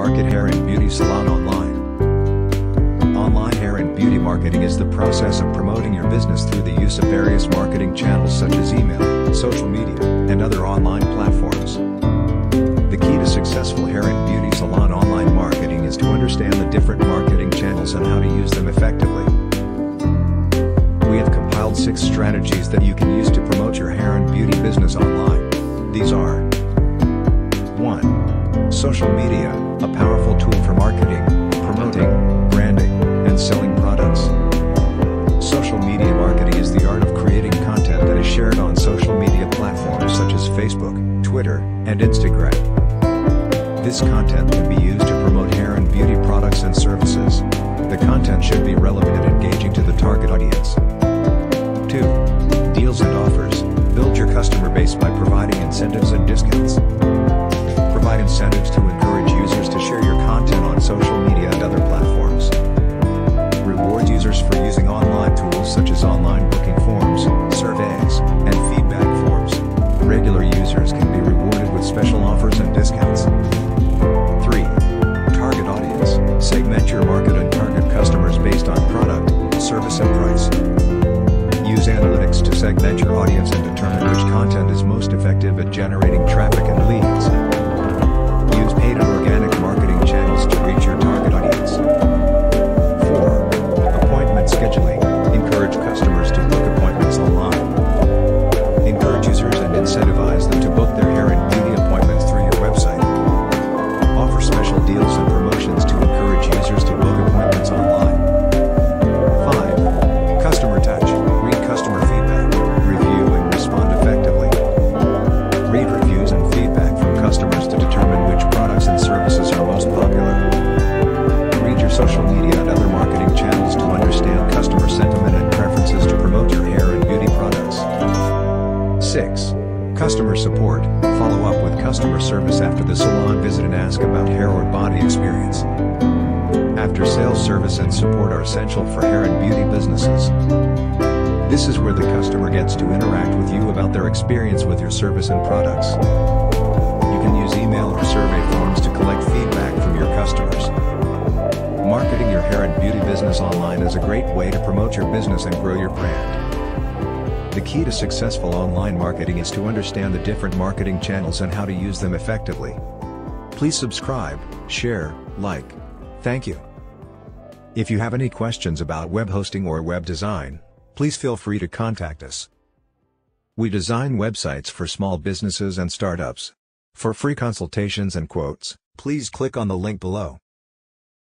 market hair and beauty salon online. Online hair and beauty marketing is the process of promoting your business through the use of various marketing channels such as email, social media, and other online platforms. The key to successful hair and beauty salon online marketing is to understand the different marketing channels and how to use them effectively. We have compiled six strategies that you can use to promote your hair Facebook, Twitter, and Instagram. This content can be used to promote hair and beauty products and services. The content should be relevant and engaging to the target audience. 2. Deals and offers. Build your customer base by providing incentives and discounts. Provide incentives to encourage your market and target customers based on product, service, and price. Use analytics to segment your audience and determine which content is most effective at generating traffic and Customer support. Follow up with customer service after the salon visit and ask about hair or body experience. After sales service and support are essential for hair and beauty businesses. This is where the customer gets to interact with you about their experience with your service and products. You can use email or survey forms to collect feedback from your customers. Marketing your hair and beauty business online is a great way to promote your business and grow your brand. The key to successful online marketing is to understand the different marketing channels and how to use them effectively. Please subscribe, share, like. Thank you. If you have any questions about web hosting or web design, please feel free to contact us. We design websites for small businesses and startups. For free consultations and quotes, please click on the link below.